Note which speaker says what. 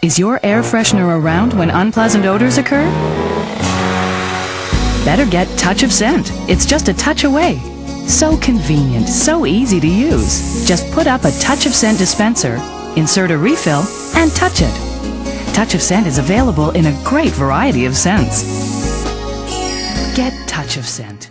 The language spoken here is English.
Speaker 1: Is your air freshener around when unpleasant odors occur? Better get Touch of Scent. It's just a touch away. So convenient, so easy to use. Just put up a Touch of Scent dispenser, insert a refill, and touch it. Touch of Scent is available in a great variety of scents. Get Touch of Scent.